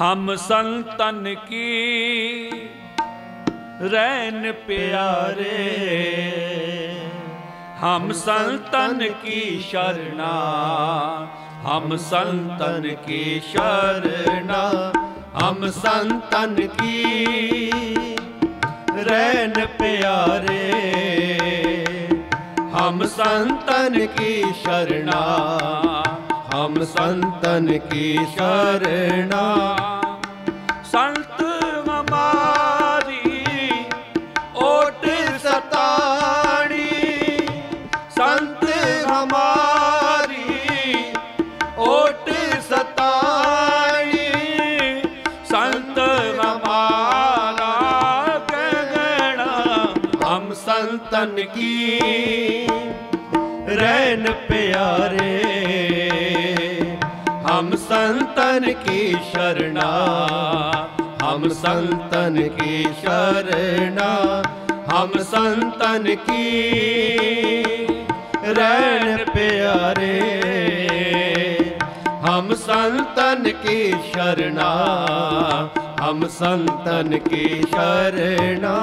ਹਮ ਸੰਤਨ ਕੀ ਰਹਿਨ ਪਿਆਰੇ। ਹਮ ਸੰਤਨ ਕੀ ਸ਼ਰਣਾ। ਹਮ ਸੰਤਨ ਕੀ ਸ਼ਰਣਾ। ਹਮ ਸੰਤਨ ਕੀ ਰਹਿਨ ਪਿਆਰੇ। ਹਮ ਸੰਤਨ ਕੀ ਸ਼ਰਣਾ। ਹਮ ਸੰਤਨ ਕੀ ਸ਼ਰਣਾ। ਸੰਤ ਹਮਾਰੀ ਓਟ ਸਤਾਣੀ। ਸੰਤ ਹਮਾਰੀ ਓਟ ਸਤਾਣੀ। ਸੰਤ ਹਮਾਰਾ ਕਹਿਣਾ ਹਮ ਸੰਤਨ ਕੀ। ਰਹਿਨ ਪਿਆਰੇ ਹਮ ਸੰਤਨ ਕੀ ਸ਼ਰਣਾ ਹਮ ਸੰਤਨ ਕੀ ਸ਼ਰਣਾ ਹਮ ਸੰਤਨ ਕੀ ਰਹਿਣ ਪਿਆਰੇ ਹਮ ਸੰਤਨ ਕੀ ਸ਼ਰਣਾ ਹਮ ਸੰਤਨ ਕੀ ਸ਼ਰਣਾ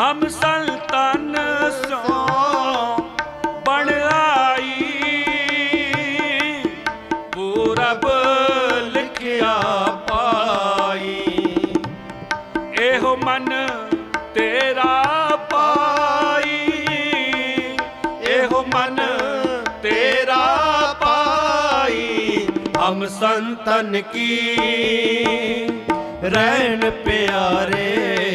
ਹਮ ਸੰਤਨ ਸੋ ਬਣ ਆਈ। ਪੂਰਬ ਲਿਖਿਆ ਪਾਈ। ਇਹੋ ਮਨ ਤੇਰਾ ਪਾਈ। ਇਹੋ ਮਨ ਤੇਰਾ ਪਾਈ। ਹਮ ਸੰਤਨ ਕੀ, ਰਹਿਣ ਪਿਆਰੇ।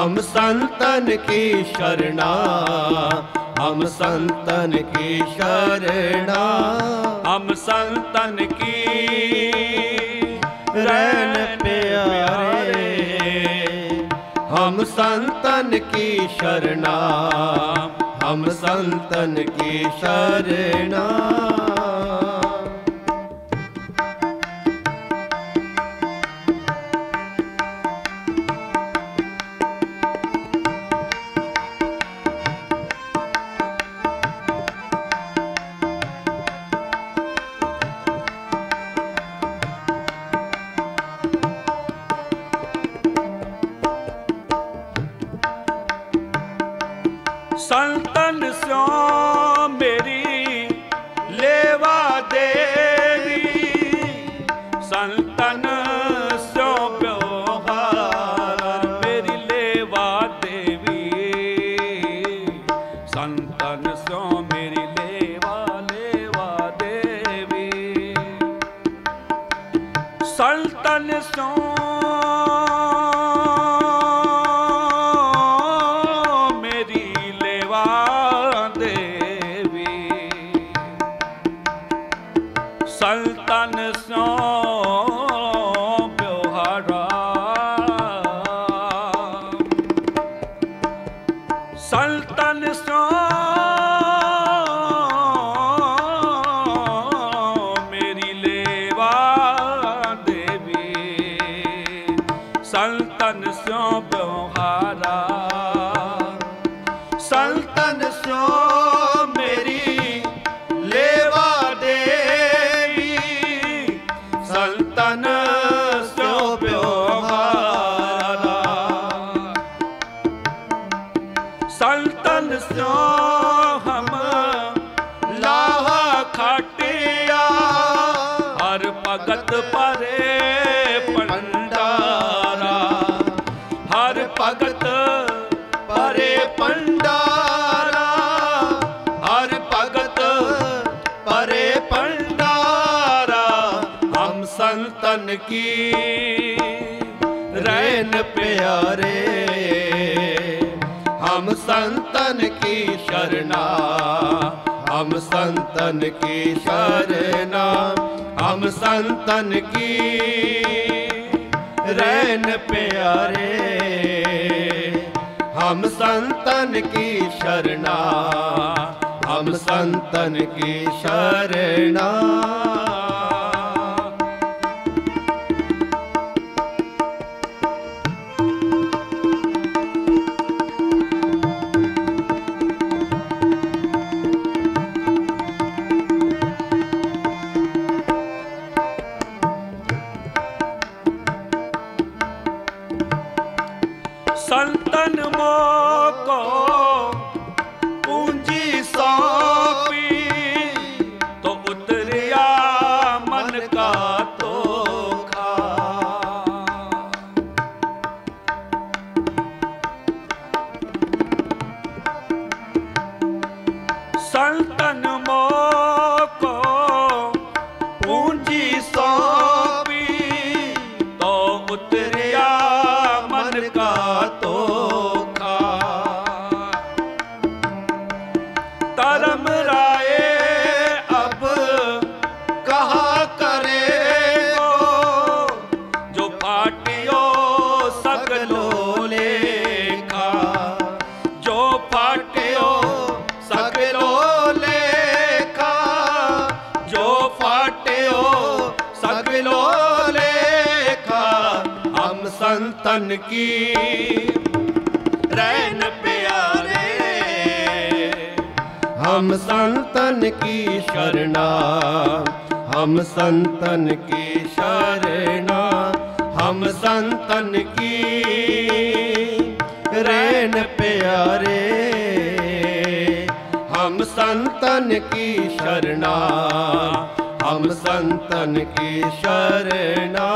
ਹਮ ਸੰਤਨ ਕੀ ਸ਼ਰਣਾ ਹਮ ਸੰਤਨ ਕੀ ਸ਼ਰਣਾ ਹਮ ਸੰਤਨ ਕੀ ਰਹਿਣ ਪਿਆਰੇ ਹਮ ਸੰਤਨ ਕੀ ਸ਼ਰਣਾ ਹਮ ਸੰਤਨ ਕੀ ਸ਼ਰਣਾ ਹਰ ਭਗਤ ਪਰੇ ਪੰਡਾਰਾ ਹਰ ਭਗਤ ਪਰੇ ਪੰਡਾਰਾ ਹਰ ਭਗਤ ਪਰੇ ਪੰਡਾਰਾ ਹਮ ਸੰਤਨ ਕੀ ਰਹਿਨ ਪਿਆਰੇ। ਹਮ ਸੰਤਨ ਕੀ ਸ਼ਰਨਾ। ਹਮ ਸੰਤਨ ਕੀ ਸ਼ਰਣਾ ਹਮ ਸੰਤਨ ਕੀ ਰਹਿਨ ਪਿਆਰੇ ਹਮ ਸੰਤਨ ਕੀ ਸ਼ਰਣਾ ਹਮ ਸੰਤਨ ਕੀ ਸ਼ਰਣਾ ਹਮ ਸੰਤਨ ਕੀ ਸ਼ਰਣਾ, ਹਮ ਸੰਤਨ ਕੀ ਸ਼ਰਣਾ, ਹਮ ਸੰਤਨ ਕੀ ਰਹਿਨ ਪਿਆਰੇ, ਹਮ ਸੰਤਨ ਕੀ ਸ਼ਰਣਾ, ਹਮ ਸੰਤਨ ਕੀ ਸ਼ਰਣਾ।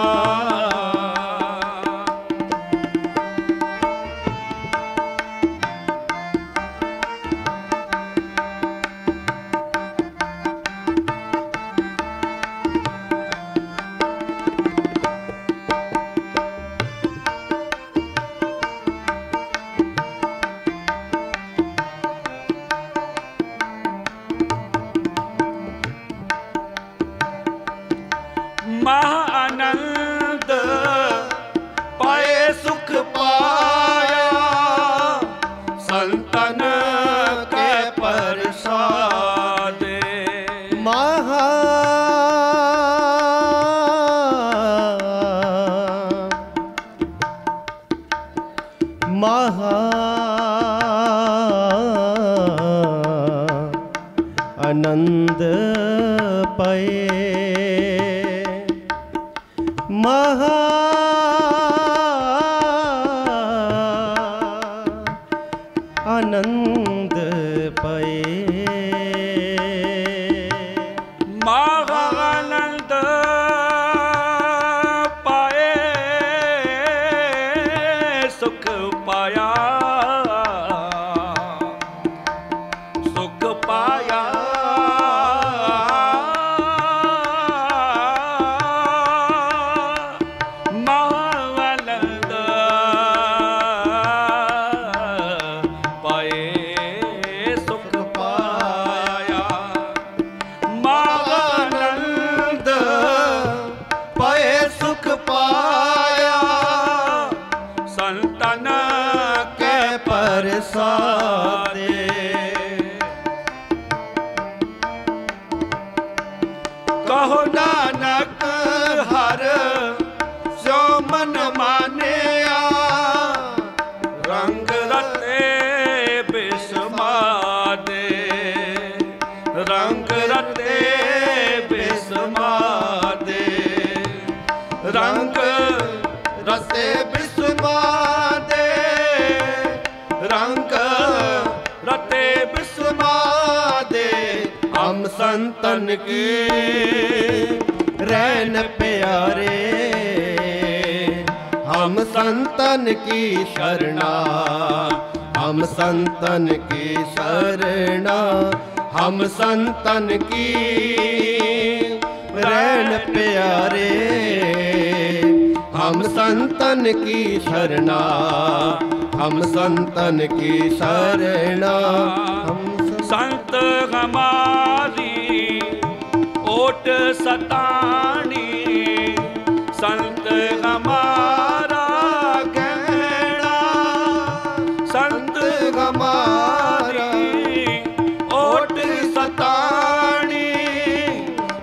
ਸੁਖ ਪਾਇਆ। ਸੰਤਨ ਕੀ ਰਹਿਨ ਪਿਆਰੇ। ਹਮ ਸੰਤਨ ਕੀ ਸ਼ਰਣਾ, ਹਮ ਸੰਤਨ ਕੀ ਸ਼ਰਣਾ, ਹਮ ਸੰਤਨ ਕੀ ਰਹਿਨ ਪਿਆਰੇ। ਹਮ ਸੰਤਨ ਕੀ ਸ਼ਰਣਾ, ਹਮ ਸੰਤਨ ਕੀ ਸ਼ਰਣਾ, ਹਮ ਸੰਤ ਹਮਾਰੀ ਸਤਾਣੀ ਸੰਤ ਹਮਾਰਾ ਕਹਿਣਾ। ਸੰਤ ਹਮਾਰੀ ਓਟ ਸਤਾਣੀ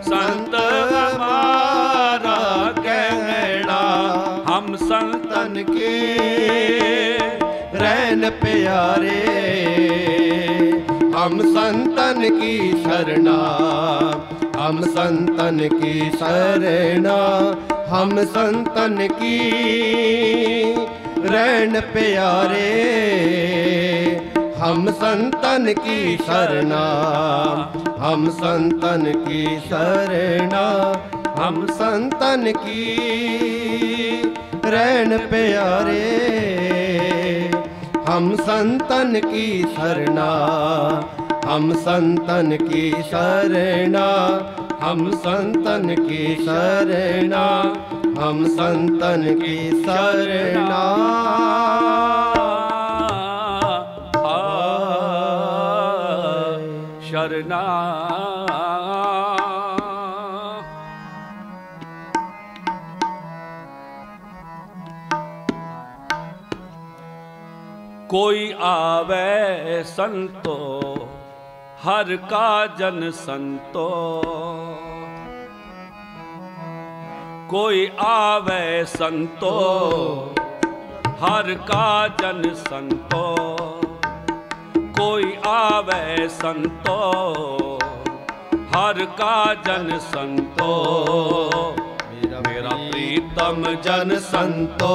ਸੰਤ ਹਮਾਰਾ ਕਹਿਣਾ। ਹਮ ਸੰਤਨ ਤਨ ਕੇ ਰਹਿਨ ਪਿਆਰੇ। ਹਮ ਸੰਤਨ ਕੀ ਸ਼ਰਣਾ ਹਮ ਸੰਤਨ ਕੀ ਸ਼ਰਣਾ, ਹਮ ਸੰਤਨ ਕੀ ਰਹਿਨ ਪਿਆਰੇ, ਹਮ ਸੰਤਨ ਕੀ ਸ਼ਰਣਾ, ਹਮ ਸੰਤਨ ਕੀ ਸ਼ਰਣਾ, ਹਮ ਸੰਤਨ ਕੀ ਰਹਿਣ ਪਿਆਰੇ, ਹਮ ਸੰਤਨ ਕੀ ਸ਼ਰਣਾ ਹਮ ਸੰਤਨ ਕੀ ਸ਼ਰਣਾ ਹਮ ਸੰਤਨ ਕੀ ਸ਼ਰਣਾ ਹਮ ਸੰਤਨ ਕੀ ਸ਼ਰਣਾ ਸ਼ਰਨਾ ਕੋਈ ਆਵੇ ਸੰਤੋ ਹਰ ਕਾ ਜਨ ਸੰਤੋ। ਕੋਈ ਆਵੇ ਸੰਤੋ, ਹਰ ਕਾ ਜਨ ਸੰਤੋ। ਕੋਈ ਆਵੇ ਸੰਤੋ, ਹਰ ਕਾ ਜਨ ਸੰਤੋ। ਮੇਰਾ ਪ੍ਰੀਤਮ ਜਨ ਸੰਤੋ,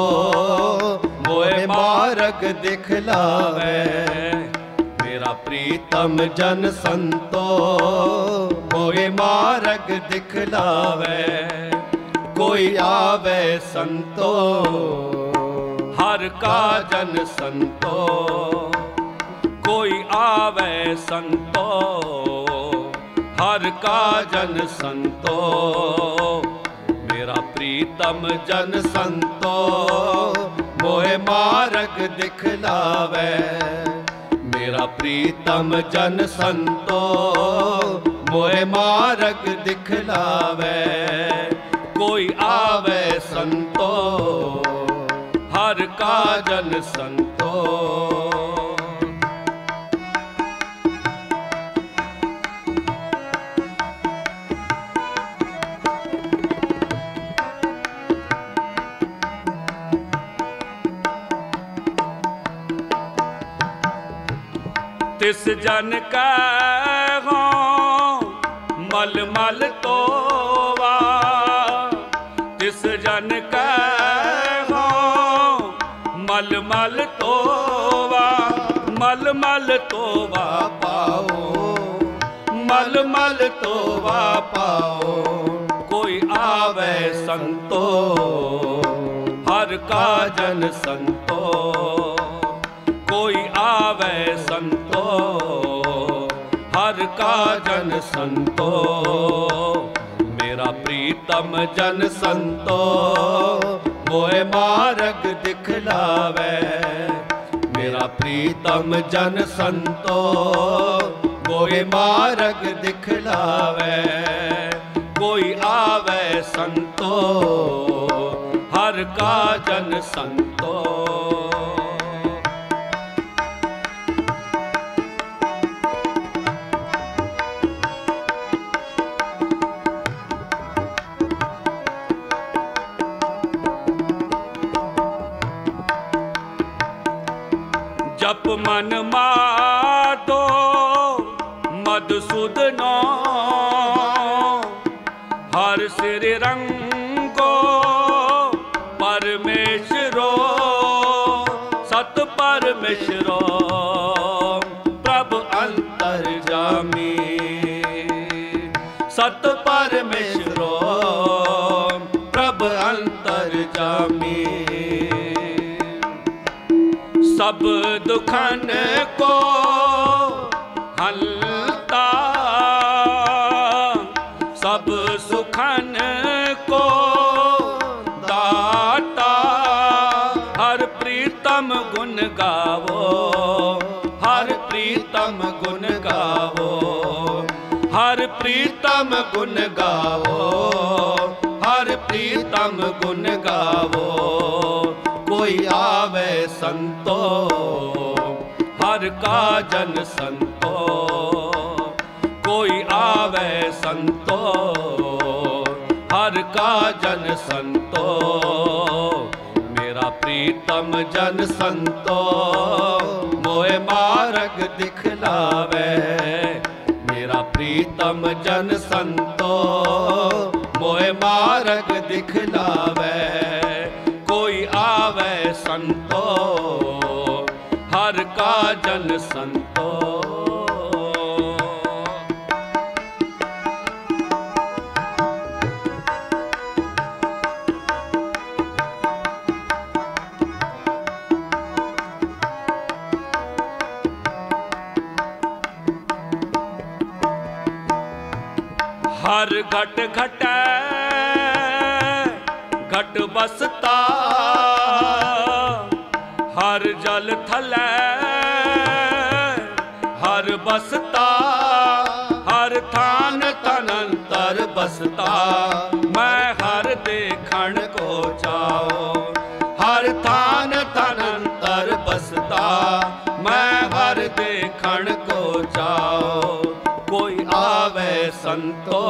ਮੋਏ ਮਾਰਗ ਦਿਖਲਾਵੇ ਮੇਰਾ ਪ੍ਰੀਤਮ ਜਨ ਸੰਤੋ, ਮੋਏ ਮਾਰਗ ਦਿਖਲਾਵੇ ਕੋਈ ਆਵੇ ਸੰਤੋ, ਹਰ ਕਾ ਜਨ ਸੰਤੋ, ਕੋਈ ਆਵੇ ਸੰਤੋ, ਹਰ ਕਾ ਜਨ ਸੰਤੋ, ਮੇਰਾ ਪ੍ਰੀਤਮ ਜਨ ਸੰਤੋ, ਮੋਏ ਮਾਰਗ ਦਿਖਲਾਵੇ ਮੇਰਾ ਪ੍ਰੀਤਮ ਜਨ ਸੰਤੋ ਮੋਏ ਮਾਰਗ ਦਿਖਲਾਵੇ ਕੋਈ ਆਵੇ ਸੰਤੋ ਹਰ ਕਾ ਜਨ ਸੰਤੋ। ਤਿਸ ਜਨ ਕੈ ਹੋ ਮਲ ਮਲ ਤੋਵਾ। ਤਿਸ ਜਨ ਕੈ ਹੋ ਮਲ ਮਲ ਤੋਵਾ। ਮਲ ਮਲ ਤੋਵਾ ਪਾਓ, ਮਲ ਮਲ ਤੋਵਾ ਪਾਓ। ਕੋਈ ਆਵੇ ਸੰਤੋ, ਹਰ ਕਾ ਜਨ ਸੰਤੋ। ਆਵੇ ਸੰਤੋ, ਹਰ ਕਾ ਜਨ ਸੰਤੋ। ਮੇਰਾ ਪ੍ਰੀਤਮ ਜਨ ਸੰਤੋ, ਮੋਏ ਮਾਰਗ ਦਿਖਲਾਵੇ ਮੇਰਾ ਪ੍ਰੀਤਮ ਜਨ ਸੰਤੋ, ਮੋਏ ਮਾਰਗ ਦਿਖਲਾਵੇ ਕੋਈ ਆਵੇ ਸੰਤੋ, ਹਰ ਕਾ ਜਨ ਸੰਤੋ। मन ਸਭ ਦੁਖਨ ਕੋ ਹਲਤਾ। ਸਭ ਸੁਖਨ ਕੋ ਦਾਤਾ। ਹਰ ਪ੍ਰੀਤਮ ਗੁਣ ਗਾਵੋ, ਹਰ ਪ੍ਰੀਤਮ ਗੁਣ ਗਾਵੋ। ਹਰ ਪ੍ਰੀਤਮ ਗੁਣ ਗਾਵੋ, ਹਰ ਪ੍ਰੀਤਮ ਗੁਣ ਗਾਵੋ। ਕੋਈ ਆਵੇ ਸੰਤੋ, ਹਰ ਕਾ ਜਨ ਸੰਤੋ। ਕੋਈ ਆਵੇ ਸੰਤੋ, ਹਰ ਕਾ ਜਨ ਸੰਤੋ। ਮੇਰਾ ਪ੍ਰੀਤਮ ਜਨ ਸੰਤੋ, ਮੋਏ ਮਾਰਗ ਦਿਖਲਾਵੇ ਮੇਰਾ ਪ੍ਰੀਤਮ ਜਨ ਜਨ ਤਨੰਤਰ ਮੈਂ ਹਰ ਦੇਖਣ ਕੋ ਚਾਓ ਹਰ ਥਾਨ ਤਨੰਤਰ ਬਸਤਾ ਮੈਂ ਹਰ ਦੇਖਣ ਕੋ ਚਾਓ ਕੋਈ ਆਵੇ ਸੰਤੋ,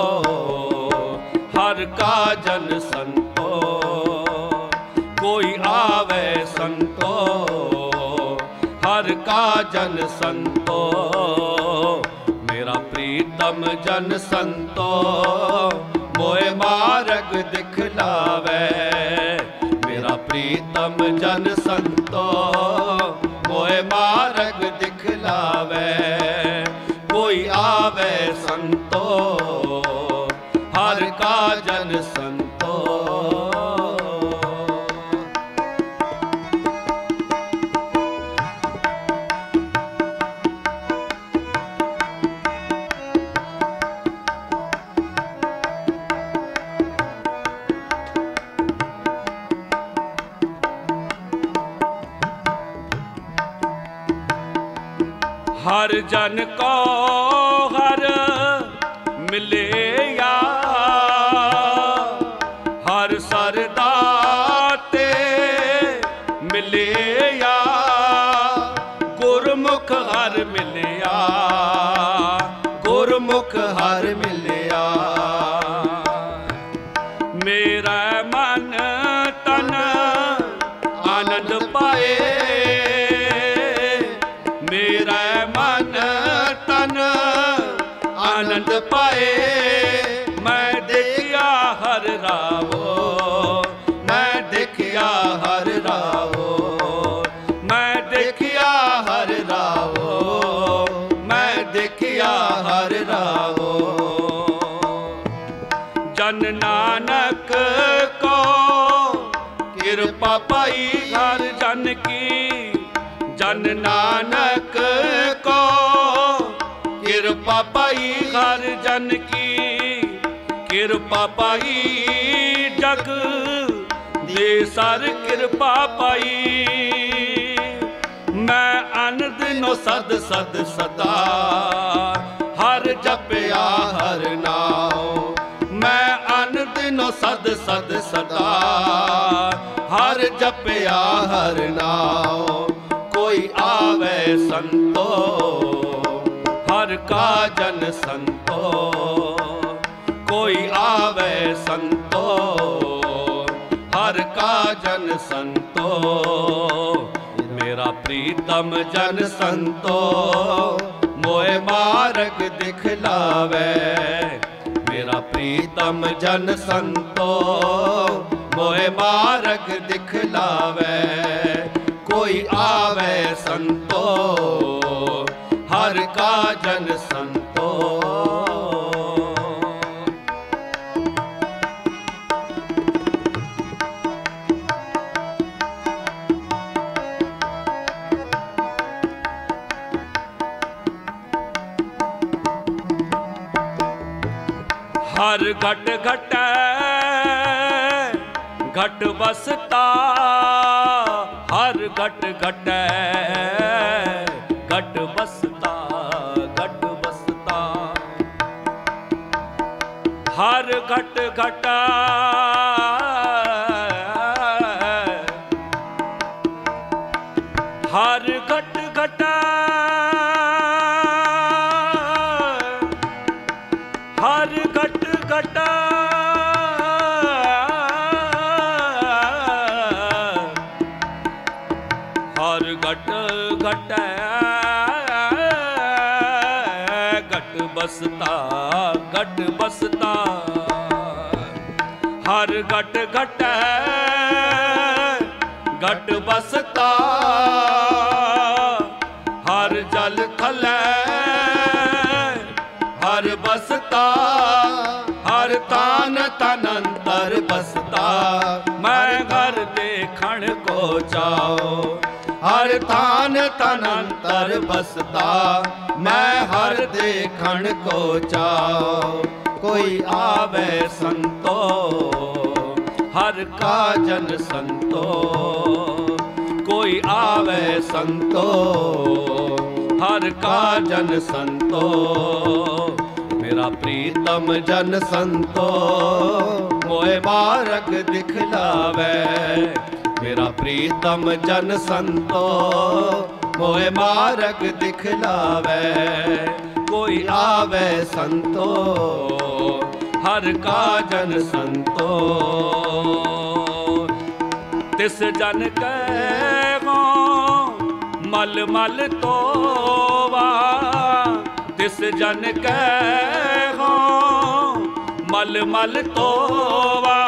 ਹਰ ਕਾ ਜਨ ਸੰਤੋ। ਕੋਈ ਆਵੇ ਸੰਤੋ, ਹਰ ਕਾ ਜਨ ਸੰਤੋ। ਮੇਰਾ ਪ੍ਰੀਤਮ ਜਨ ਸੰਤੋ। ਮਾਰਗ ਦਿਖਲਾਵੇ ਮੇਰਾ ਪ੍ਰੀਤਮ ਜਨ ਸੰਤੋ ਮੋਏ ਮਾਰਗ ਦਿਖਲਾਵੇ ਕੋਈ ਆਵੇ ਸੰਤੋ ਹਰ ਜਨ ਕੋ ਹਰ ਮਿਲਿਆ ਜਨ ਨਾਨਕ ਕੋ। ਕਿਰਪਾ ਪਾਈ ਹਰ ਜਨ ਕੀ। ਕਿਰਪਾ ਪਾਈ ਜਗ ਦੇ ਸਰ ਕਿਰਪਾ ਪਾਈ। ਮੈਂ ਅਨੰਦ ਨੋ ਸਦ ਸਦ ਸਦਾ। ਹਰ ਜਪਿਆ ਹਰ ਨਾਮ ਮੈਂ ਅਨੰਦ ਨੋ ਸਦ ਸਦ ਸਦਾ। ਹਰ ਜਪਿਆ ਹਰ ਨਾਮ ਸੰਤੋ, ਹਰ ਕਾ ਜਨ ਸੰਤੋ। ਕੋਈ ਆਵੇ ਸੰਤੋ, ਹਰ ਕਾ ਜਨ ਸੰਤੋ। ਮੇਰਾ ਪ੍ਰੀਤਮ ਜਨ ਸੰਤੋ, ਮੋਏ ਮਾਰਗ ਦਿਖਲਾਵੇ ਮੇਰਾ ਪ੍ਰੀਤਮ ਜਨ ਸੰਤੋ, ਮੋਏ ਮਾਰਗ ਦਿਖਲਾਵੇ ਕੋਈ ਆ ਸੰਤੋ ਹਰ ਕਾ ਜਨ ਸੰਤੋ। ਹਰ ਘਟ ਘਟੈ ਘਟ ਬਸਤਾ ਹਰ ਘਟ ਘਟੈ ਘਟ ਬਸਤਾ ਘਟ ਬਸਤਾ। ਹਰ ਘਟ ਘਟਾ ਬਸਤਾ ਹਰ ਘਟ ਘਟੈ, ਘਟ ਬਸਤਾ ਹਰ ਜਲ ਥਲੈ ਹਰ ਬਸਤਾ ਹਰ ਤਾਨ ਤਨ ਅੰਤਰ ਬਸਤਾ ਮੈਂ ਘਰ ਦੇਖਣ ਕੋ ਜਾਓ, ਹਰ ਤਾਨ ਤਨ ਅੰਤਰ ਬਸਤਾ ਮੈਂ ਹਰ ਦੇਖਣ ਕੋ ਜਾਓ ਕੋਈ ਆਵੇ ਸੰਤੋ ਹਰ ਕਾ ਜਨ ਸੰਤੋ। ਕੋਈ ਆਵੇ ਸੰਤੋ ਹਰ ਕਾ ਜਨ ਸੰਤੋ। ਮੇਰਾ ਪ੍ਰੀਤਮ ਜਨ ਸੰਤੋ ਮੋਏ ਮਾਰਗ ਦਿਖਲਾਵੇ ਮੇਰਾ ਪ੍ਰੀਤਮ ਜਨ ਸੰਤੋ ਮੋਏ ਮਾਰਗ ਦਿਖਲਾਵੇ ਕੋਈ ਆਵੇ ਸੰਤੋ, ਹਰ ਕਾ ਜਨ ਸੰਤੋ। ਤਿਸ ਜਨ ਕੈ ਗੋ ਮਲ ਮਲ ਤੋਵਾ। ਤਿਸ ਜਨ ਕੈ ਹੋ ਮਲ ਮਲ ਤੋਵਾ।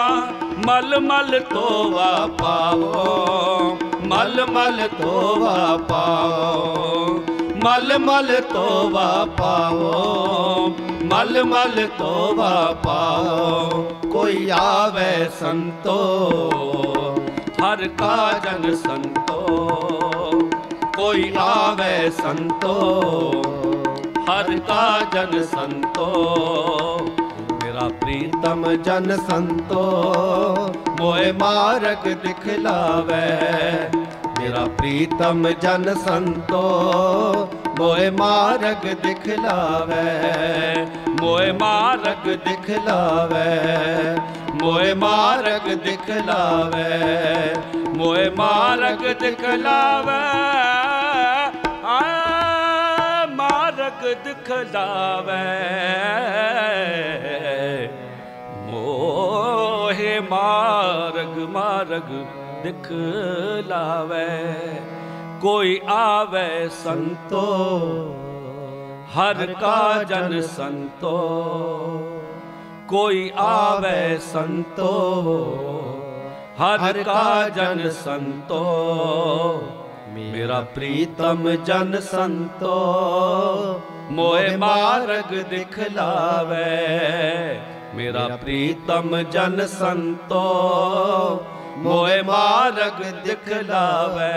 ਮਲ ਮਲ ਤੋਵਾ ਪਾਵੋ, ਮਲ ਮਲ ਤੋਵਾ ਪਾਓ ਮਲ ਮਲ ਤੋਵਾ ਪਾਓ, ਮਲ ਮਲ ਤੋਵਾ ਪਾਓ। ਕੋਈ ਆਵੇ ਸੰਤੋ, ਹਰ ਕਾ ਜਨ ਸੰਤੋ। ਕੋਈ ਆਵੇ ਸੰਤੋ, ਹਰ ਕਾ ਜਨ ਸੰਤੋ। ਮੇਰਾ ਪ੍ਰੀਤਮ ਜਨ ਸੰਤੋ, ਮੋਏ ਮਾਰਗ ਦਿਖਲਾਵੇ। ਮੇਰਾ ਪ੍ਰੀਤਮ ਜਨ ਸੰਤੋ, ਮੋਏ ਮਾਰਗ ਦਿਖਲਾਵੇ ਮੋਏ ਮਾਰਗ ਦਿਖਲਾਵੇ ਮੋਏ ਮਾਰਗ ਦਿਖਲਾਵੇ ਮੋਏ ਮਾਰਗ ਦਿਖਲਾਵੇ ਆ ਮਾਰਗ ਦਿਖਲਾਵੇ ਮੋਹੇ ਮਾਰਗ ਮਾਰਗ ਦਿਖਲਾਵੇ ਕੋਈ ਆਵੇ ਸੰਤੋ, ਹਰ ਕਾ ਜਨ ਸੰਤੋ, ਕੋਈ ਆਵੇ ਸੰਤੋ, ਹਰ ਕਾ ਜਨ ਸੰਤੋ, ਮੇਰਾ ਪ੍ਰੀਤਮ ਜਨ ਸੰਤੋ ਮੋਏ ਮਾਰਗ ਦਿਖਲਾਵੇ ਮੇਰਾ ਪ੍ਰੀਤਮ ਜਨ ਸੰਤੋ ਮੋਏ ਮਾਰਗ ਦਿਖਲਾਵੇ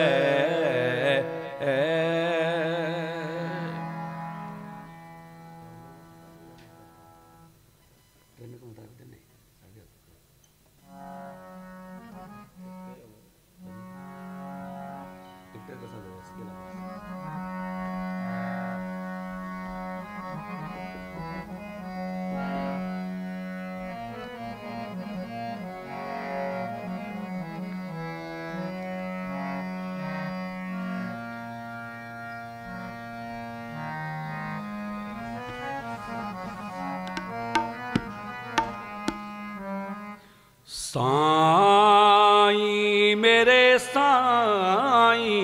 ਸਾਈ ਮੇਰੇ ਸਾਈ,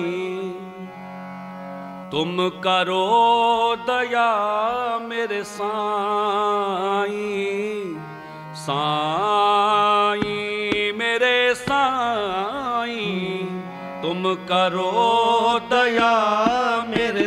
ਤੁਮ ਕਰੋ ਦਇਆ ਮੇਰੇ ਸਾਈ। ਸਾਈ ਮੇਰੇ ਸਾਈ, ਤੁਮ ਕਰੋ ਦਇਆ ਮੇਰੇ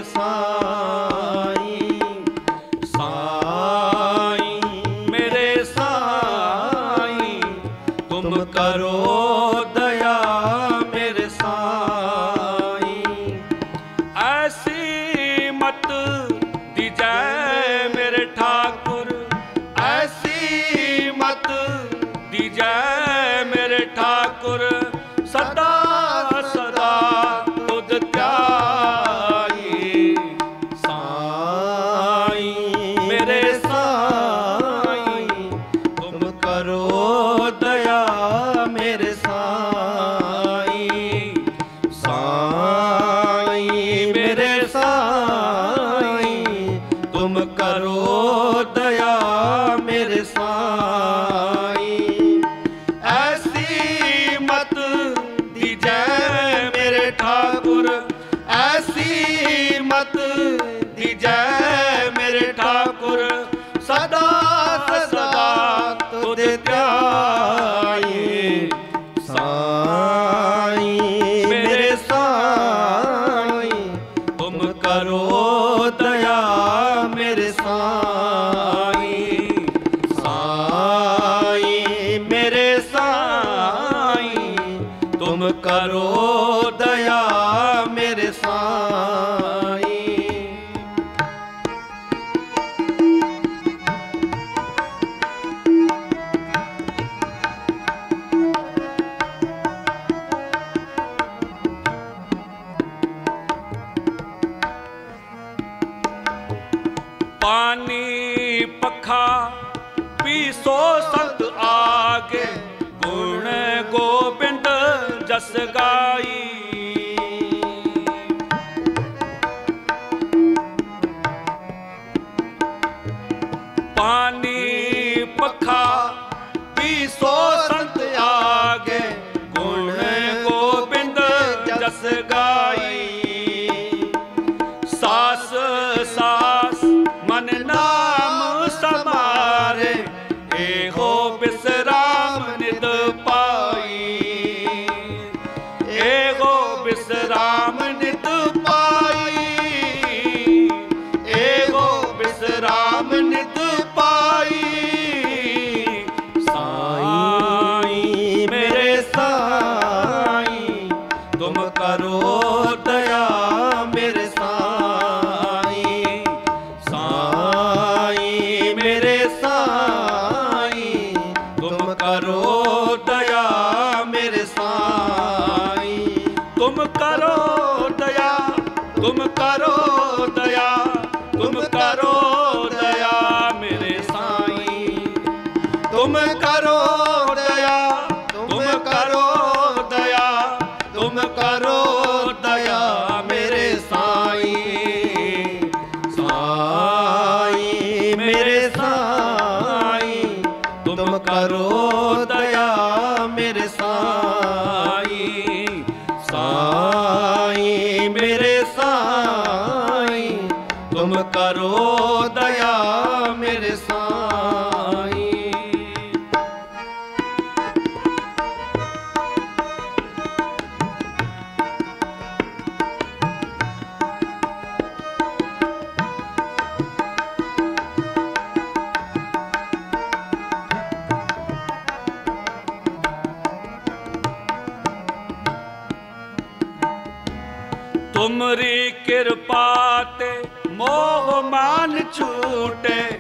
ਟੁੱਟੇ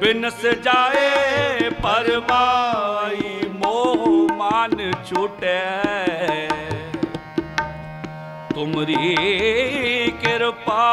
ਬਿਨਸ ਜਾਏ ਪਰਮਾਈ ਮੋਹ ਮਾਨ ਛੁਟੇ। ਤੁਮਰੀ ਕਿਰਪਾ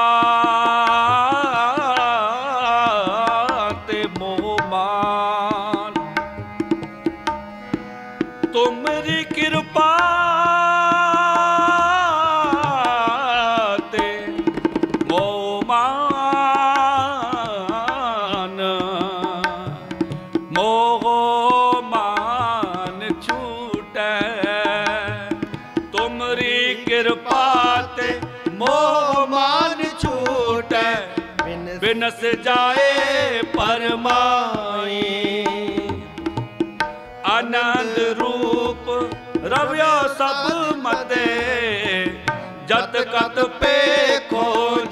ਕਦ ਪੇ ਖੋਜ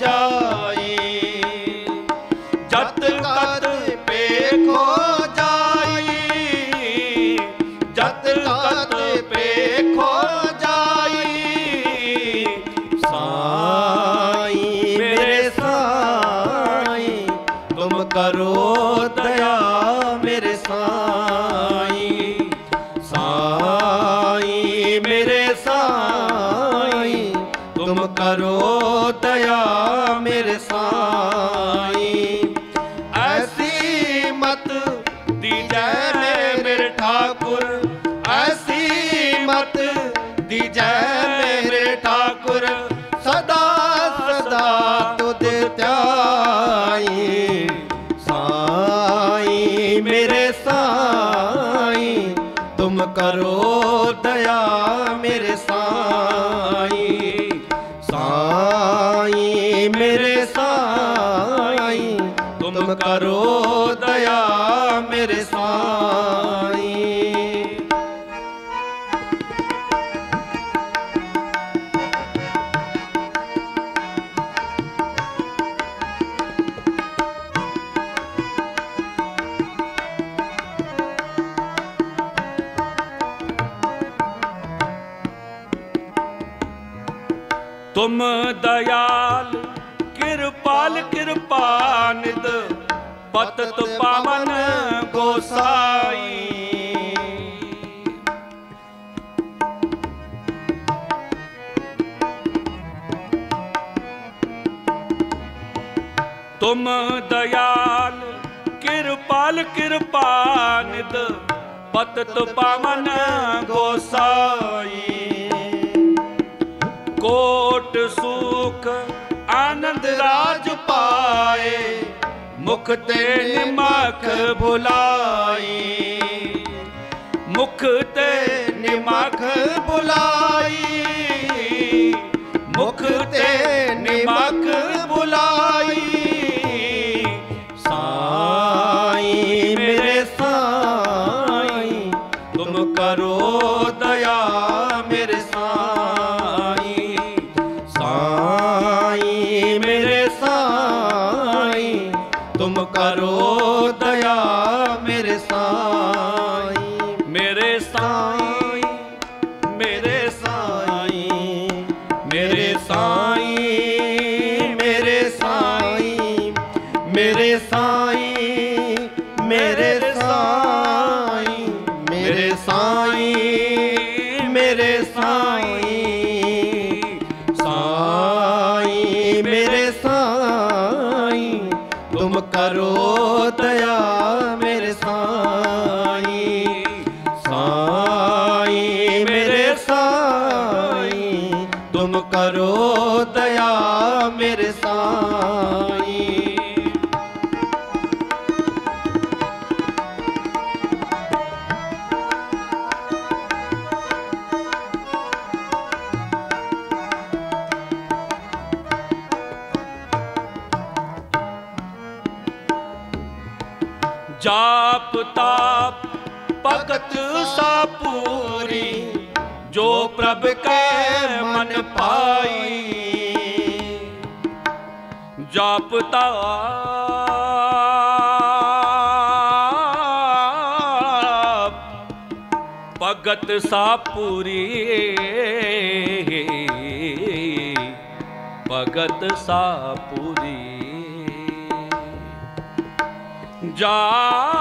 ਕਰੋ ਦਇਆ ਮੇਰੇ ਸਾਈ। ਸਾਈ ਮੇਰੇ ਸਾਈ। ਤੁਮ ਕਰੋ ਮਤਤ ਪਾਵਨ ਗੋਸਾਈ। ਤੁਮ ਦਿਆਲ ਕਿਰਪਾਲ ਕਿਰਪਾਨਿਦ ਪਤਤ ਪਾਵਨ ਗੋਸਾਈ। ਕੋਟ, ਸੁਖ, ਆਨੰਦ ਰਾਜ ਪਾਏ। ਮੁਖ ਤੇ ਨਿਮਕ ਬੁਲਾਈ। ਮੁਖ ਤੇ ਨਿਮਕ ਬੁਲਾਈ। ਮੁਖ ਤੇ ਨਿਮਕ ਕਰੋ ਜੋ ਕੈ ਮਨ ਪਾਈ। ਜਾਪਤਾ ਭਗਤ ਸਾ ਪੂਰੀ ਭਗਤ ਸਾ ਪੂਰੀ ਜਾਪ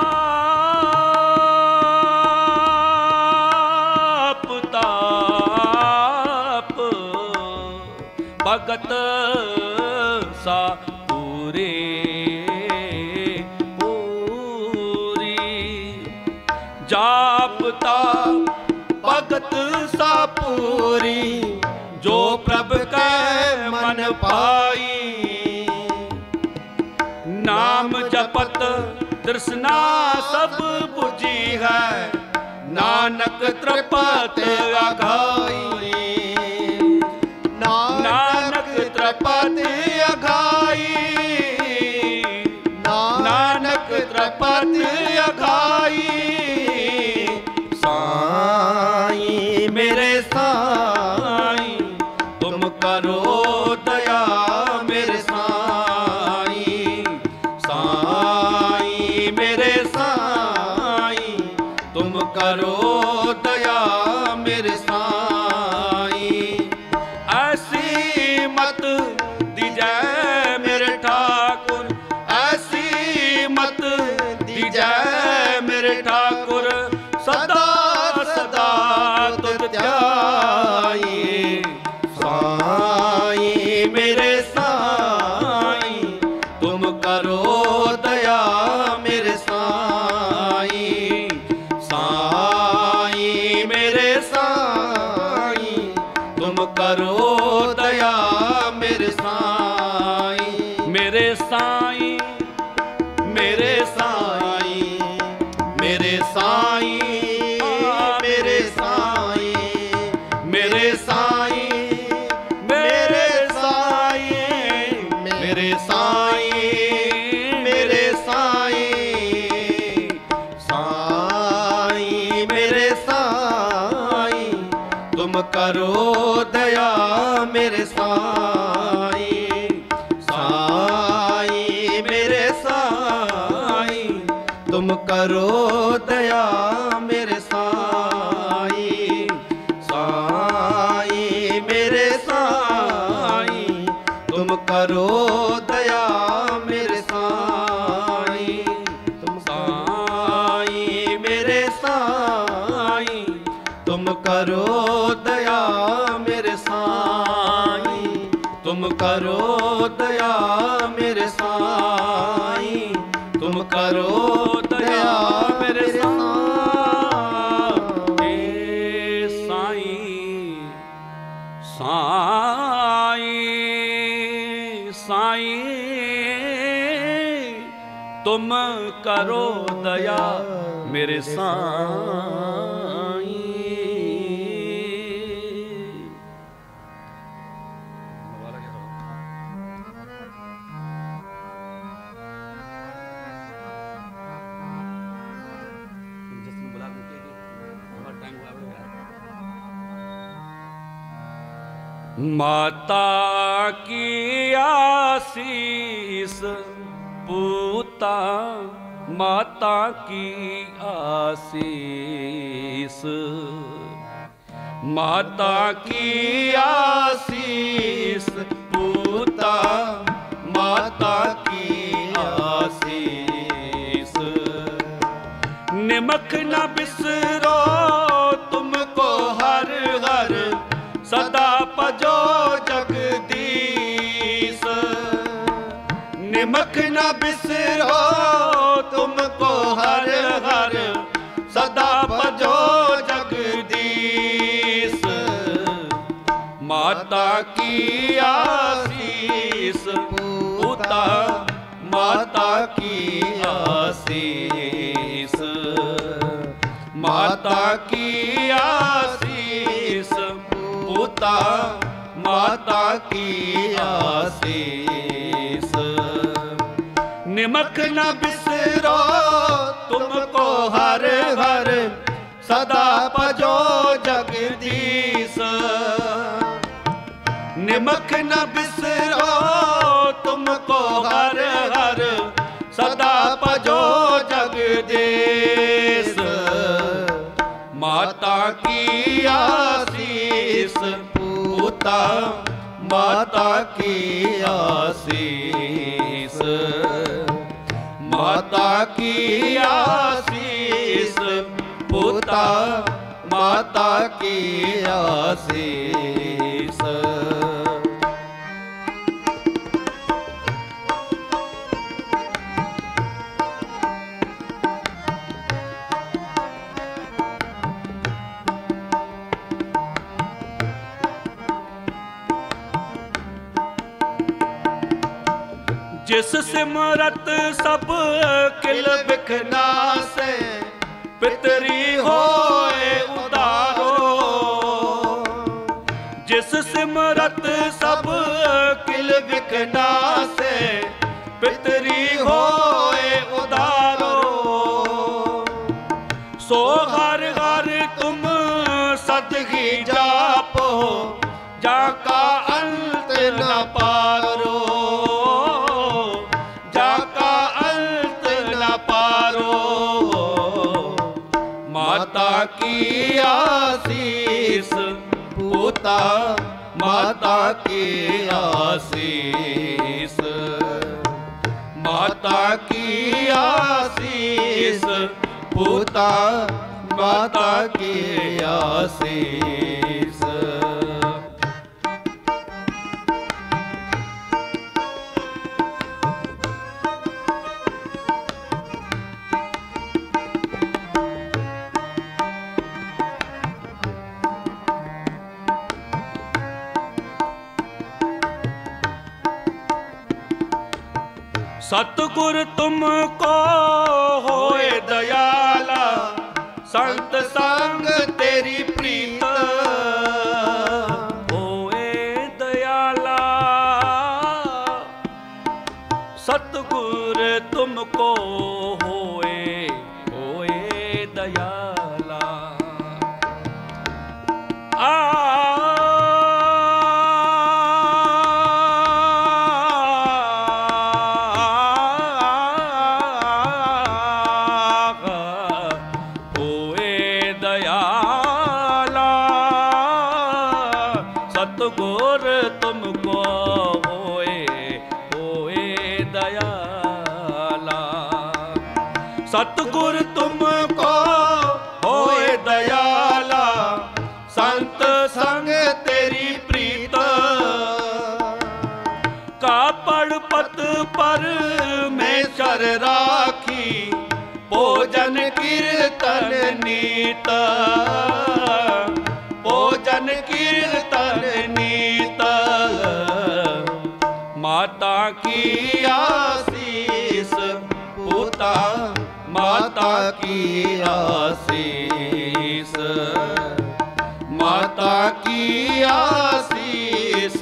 ਪੂਰੀ ਜੋ ਪ੍ਰਭ ਕੈ ਮਨ ਪਾਈ। ਨਾਮ ਜਪਤ ਤ੍ਰਿਸ਼ਨਾ ਸਭ 부ਜੀ ਹੈ, ਨਾਨਕ ਤ੍ਰਿਪਤ ਅਗਾਈ ਨਾਨਕ ਤ੍ਰਿਪਤ ਅਗਾਈ ਨਾਨਕ ਤ੍ਰਿਪਤ ਅਗਾਈ ਤੁਮ ਮਾਤਾ ਕੀ ਆਸੀਸ, ਪੂਤਾ, ਮਾਤਾ ਕੀ ਆਸੀਸ। ਮਾਤਾ ਕੀ ਆਸੀਸ, ਪੂਤਾ, ਮਾਤਾ ਕੀ ਆਸੀਸ। ਨਿਮਕ ਨਾ ਬਿਸਰੋ ਭਜੋ ਜਗਦੀਸ਼। ਨਿਮਕ ਨਾ ਬਿਸਰੋ, ਤੁਮ ਕੋ ਹਰ ਹਰ ਸਦਾ ਭਜੋ ਜਗਦੀਸ਼। ਮਾਤਾ ਕੀ ਆਸੀਸ, ਪੁੱਤਾ ਮਾਤਾ ਕੀ ਆਸੀਸ। ਮਾਤਾ ਕੀ ਆਸੀਸ ਪੁੱਤਾ, ਮਾਤਾ ਕੀ ਆਸੀਸ? ਨਿਮਕ ਨਾ ਬਿਸਰੋ, ਤੁਮ ਕੋ ਹਰ ਹਰ, ਸਦਾ ਭਜੋ ਜਗਦੀਸ਼। ਨਿਮਕ ਨਾ ਬਿਸਰੋ, ਤੁਮ ਕੋ ਹਰ ਹਰ, ਸਦਾ ਭਜੋ ਜਗਦੀਸ਼। ਮਾਤਾ ਕੀ ਆਸੀਸ ਪੂਤਾ ਮਾਤਾ ਕੀ ਆਸੀਸ? ਮਾਤਾ ਕੀ ਆਸੀਸ? ਪੁੱਤਾ ਮਾਤਾ ਕੀ ਆਸੀਸ? ਜਿਸ ਸਿਮਰਤ ਸਭ ਕਿਲ ਬਿਖਨਾਸੇ ਪਿਤਰੀ ਹੋਏ ਉਦਾਰੋ ਜਿਸ ਸਿਮਰਤ ਸਭ ਕਿਲ ਬਿਖਨਾਸੇ ਪੁੱਤਾ ਮਾਤਾ ਕੀ ਆਸੀਸ। ਸਤਿਗੁਰ ਤੁਮ ਸਤਗੁਰ ਤੁਮ ਕੋ ਹੋਏ ਦਇਆਲਾ, ਸੰਤ ਸੰਗ ਤੇਰੀ ਪ੍ਰੀਤ। ਕਾਪੜ ਪਤ ਪਰ ਮੈਂ ਚਰ ਰਾਖੀ, ਭੋਜਨ ਕੀਰਤਨ ਨੀਤ। ਭੋਜਨ ਕੀਰਤਨ ਨੀਤ। ਮਾਤਾ ਕੀ ਆਸੀਸ ਮਾਤਾ ਕੀ ਆਸੀਸ? ਮਾਤਾ ਕੀ ਆਸੀਸ?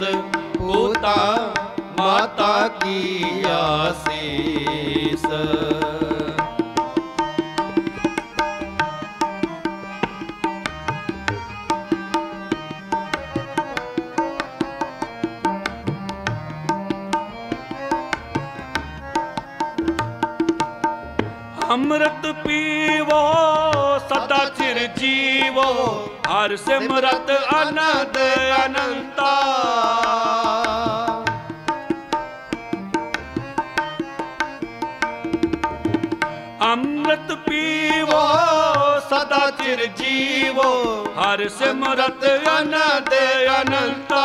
ਪੂਤਾ ਮਾਤਾ ਕੀ ਆਸੀਸ? ਅੰਮ੍ਰਿਤ ਪੀਵੋ ਸਦਾ ਚਿਰ ਜੀਵੋ। ਹਰ ਸਿਮਰਤ ਆਨੰਦ ਅਨੰਤਾ। ਅੰਮ੍ਰਿਤ ਪੀਵੋ ਸਦਾ ਚਿਰ ਜੀਵੋ। ਹਰ ਸਿਮਰਤ ਆਨੰਦ ਅਨੰਤਾ।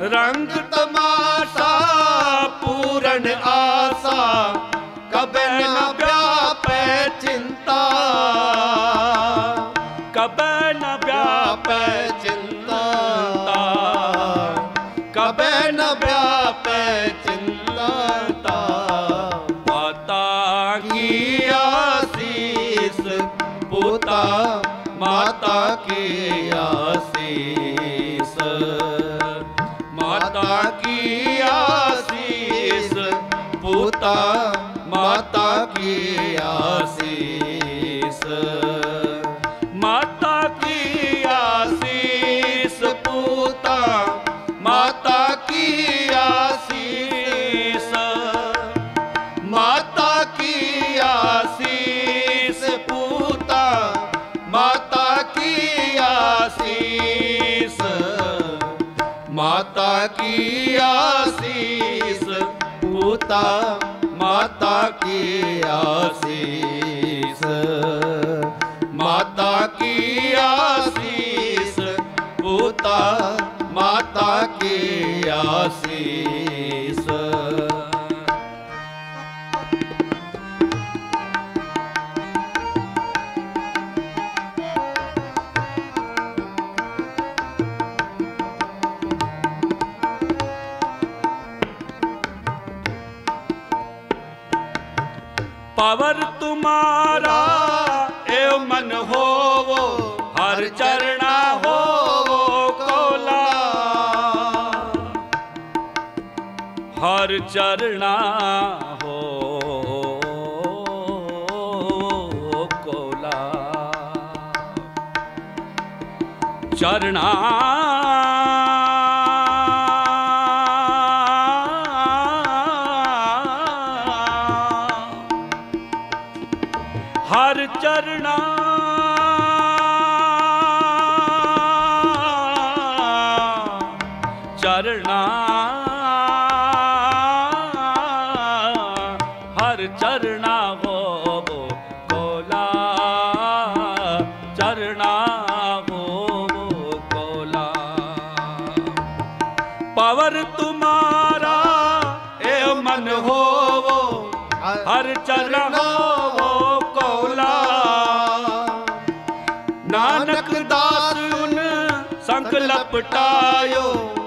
ਰੰਗ ਤਮਾਸ਼ਾ ਪੂਰਨ ਆਸਾ। ਕੀ ਆਸੀਸ। ਮਾਤਾ ਕੀ ਆਸੀਸ? ਪੁੱਤਾ ਮਾਤਾ ਕੀ ਆਸੀਸ? ਕੀ ਆਸੀਸ? ਪੂਤਾ ਮਾਤਾ ਕੀ ਆਸੀਸ? ਮਾਤਾ ਕੀ ਆਸੀਸ? ਪੂਤਾ ਮਾਤਾ ਕੀ ਆਸੀਸ? ਚਰਣਾ ਹੋ ਕੋਲਾ। ਚਰਣਾ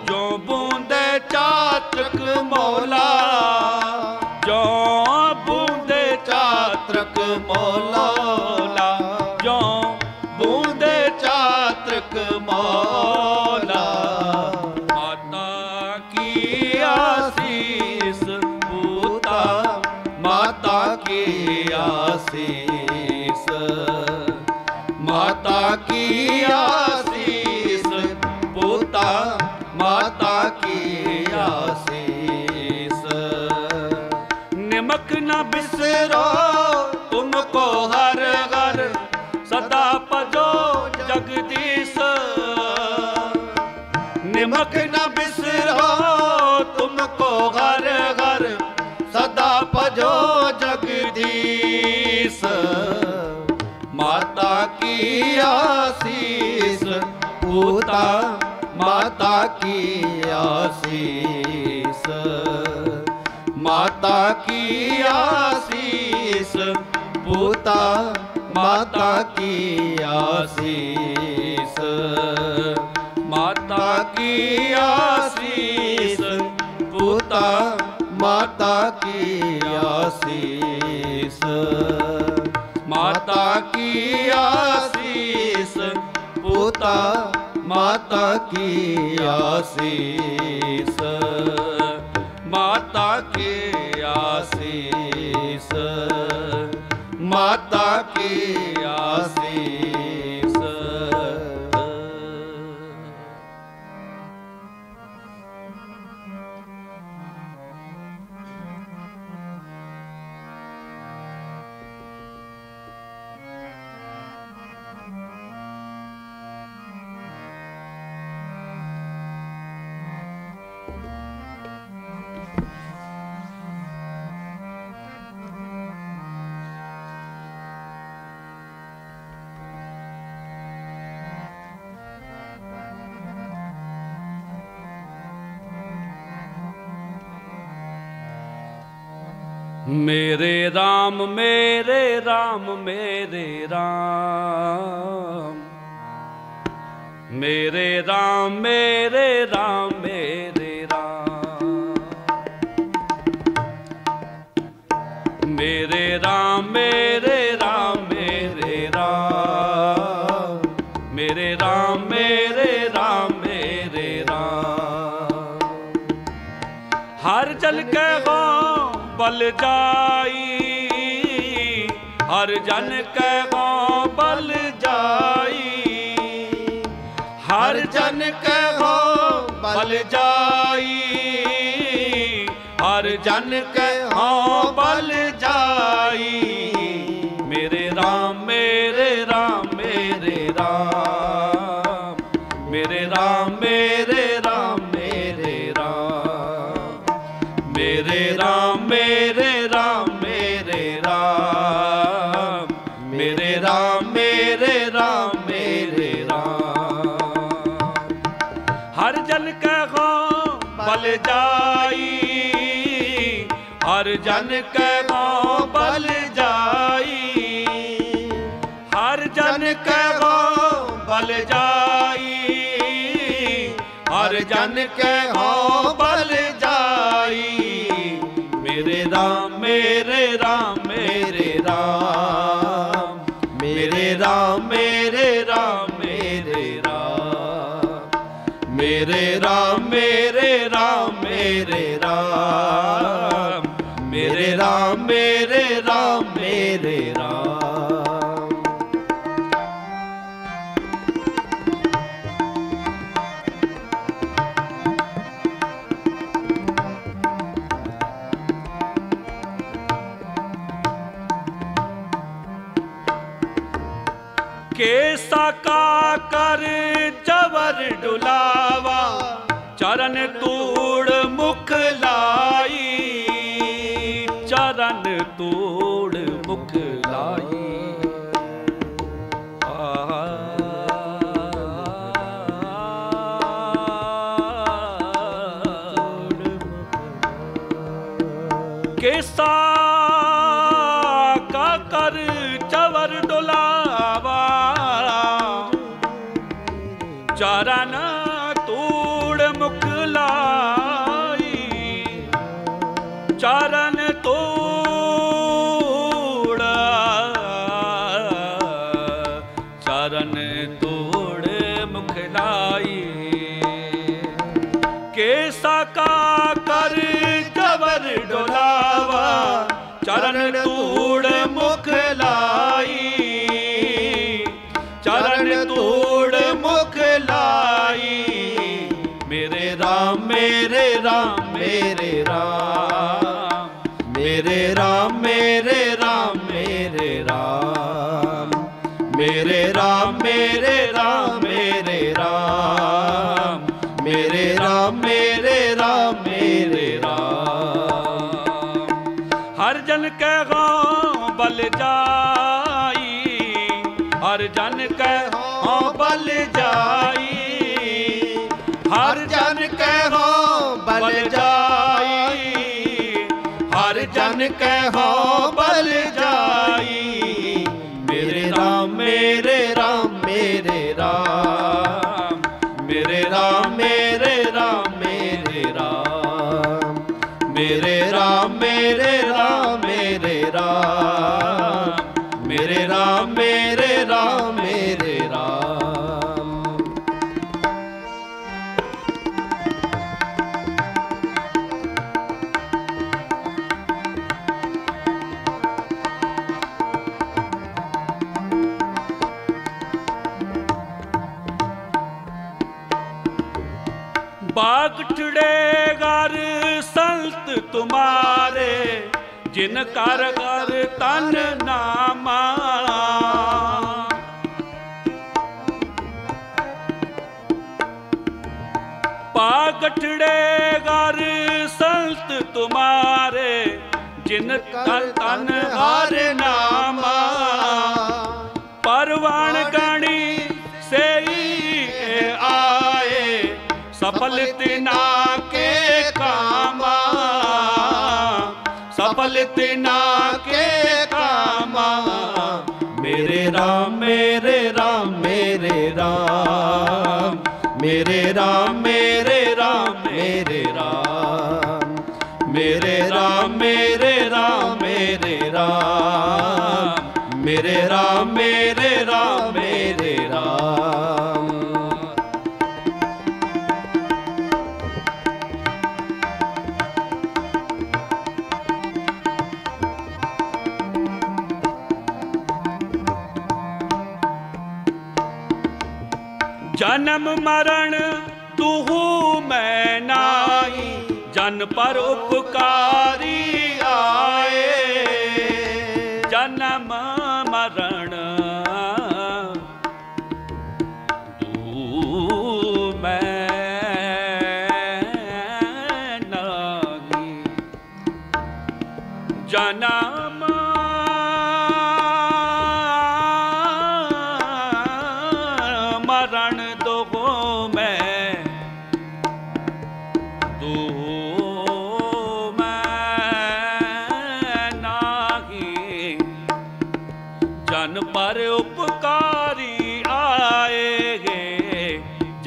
ਜੋ ਬੂੰਦੇ ਮੌਲਾ। ਜੋ ਬੂੰਦੇ ਮੌਲਾ। की आशीष पोता माता की आशीष माता की आशीष पोता माता की आशीष माता की आशीष पोता माता की आशीष माता की आशीष ਮਾਤਾ ਕੀ ਆਸੀਸ? ਮਾਤਾ ਕੀ ਆਸੀਸ? ਮਾਤਾ ਕੀ ਆਸੀਸ? ਮੇਰੇ RAM ਮੇਰੇ RAM ਮੇਰੇ RAM ਮੇਰੇ RAM ਮੇਰੇ RAM ਮੇਰੇ RAM ਮੇਰੇ RAM ਮੇਰੇ ਬਲ ਜਾਈ, ਹਰ ਜਨ ਕੈ ਹੋ ਬਲ ਜਾਈ। ਹਰ ਜਨ ਕੈ ਹੋ ਬਲ ਜਾਈ, ਹਰ ਜਨ ਕੈ ਹੋ ਬਲ ਜਾਈ। ਜਾਈ, ਹਰ ਜਨ ਕੈ ਹੋ ਬਲ ਜਾਈ। ਹਰ ਜਨ ਕੈ ਹੋ ਬਲ ਜਾਈ, ਹਰ ਜਨ ਕੈ ਹੋ ਬਲ ਜਾਈ। ਮੇਰੇ ਰਾਮ ਮੇਰੇ ਰਾਮ ਕੇ ਸਾਕਾ ਕਰ ਜਵਰ ਡੁਲਾਵਾ ਚਰਨ ਤੂੜ ਮੁਖ ਲਾ ਬਲ ਜਾਈ। ਹਰ ਜਨ ਕਹਿ ਬਲ ਜਾਈ। ਹਰ ਜਨ ਕਹਿ ਬਲ ਜਾਈ ਤੁਮਾਰੇ ਜਿਨ ਕਰ ਕਰ ਤਨ ਨਾਮਾ ਬਾਗ ਟੜੇ ਗਰ ਸੰਤ ਤੁਮਾਰੇ ਜਿਨ ਤਨ ਤਨ ਹਰ ਨਾਮਾ। ਪਰਵਾਨ ਗਣੀ ਸੇਈ ਆਏ ਸਫਲ ਤਿਨਾ ਸਫਲ ਤਿਨਾ ਕੇ ਕਾਮਾ ਮੇਰੇ ਰਾਮ ਮੇਰੇ ਰਾਮ ਮੇਰੇ ਰਾਮ। ਮੇਰੇ ਰਾਮ ਮੇਰੇ ਰਾਮ ਮੇਰੇ ਰਾਮ। ਮੇਰੇ ਰਾਮ ਮੇਰੇ ਰਾਮ ਮੇਰੇ ਰਾਮ। ਮੇਰੇ ਰਾਮ, ਮੇਰੇ ਜਨਮ ਮਰਨ ਤੂੰ ਮੈਂ ਨਾਹੀ। ਜਨ ਪਰ ਉਪ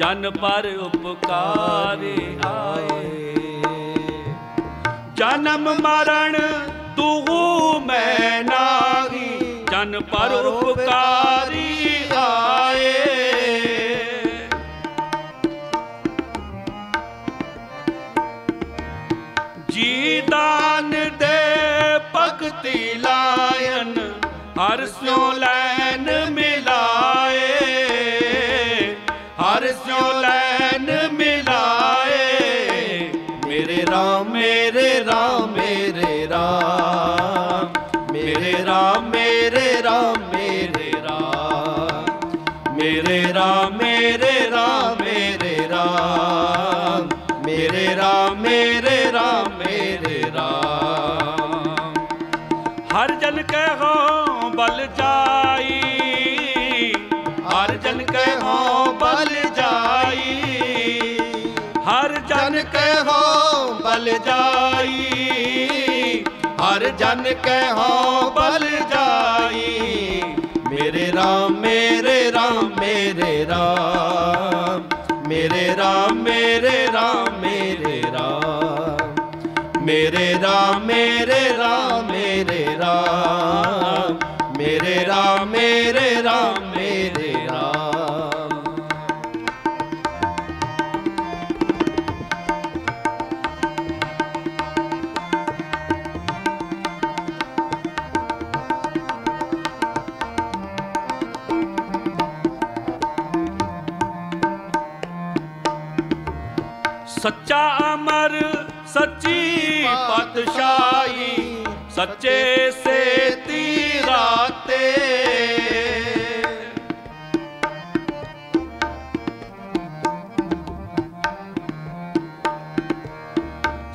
ਜਨ ਪਰ ਉਪਕਾਰੀ ਆਏ। ਜਨਮ ਮਰਨ ਤੂੰ ਮੈਂ ਨਾਹੀ। ਜਨ ਪਰ ਉਪਕਾਰੀ ਆਏ। ਜੀ ਦਾਨ ਦੇ ਭਗਤੀ ਲਾਇਨ ਹਰ ਸਿਉ ਲੈਨ ਮਿਲਾਏ ਰਾਮ, ਮੇਰੇ ਰਾਮ ਮੇਰੇ ਰਾਮ। ਮੇਰੇ ਰਾਮ ਮੇਰੇ ਰਾਮ ਮੇਰੇ ਰਾਮ। ਹਰ ਜਨ ਕਹੋ ਬਲ ਜਾਈ। ਹਰ ਜਨ ਕਹੋ ਬਲ ਜਾਈ। ਹਰ ਜਨ ਜਨ ਬਲ ਜਾਈ। ਹਰ ਜਨ ਕਹੋ ਬਲ ਜਾਈ। ਮੇਰੇ ਰਾਮ ਮੇਰੇ ਰਾਮ ਮੇਰੇ ਰਾਮ। ਮੇਰੇ ਰਾਮ ਮੇਰੇ ਰਾਮ ਮੇਰੇ ਰਾਮ। ਮੇਰੇ ਰਾਮ ਮੇਰੇ ਰਾਮ ਮੇਰੇ ਰਾਮ। ਮੇਰੇ ਰਾਮ, ਮੇਰੇ ਸੱਚਾ ਅਮਰ, ਸੱਚੀ ਪਾਤਸ਼ਾਹੀ, ਸੱਚੇ ਸੇ ਤੀਰਾਤੇ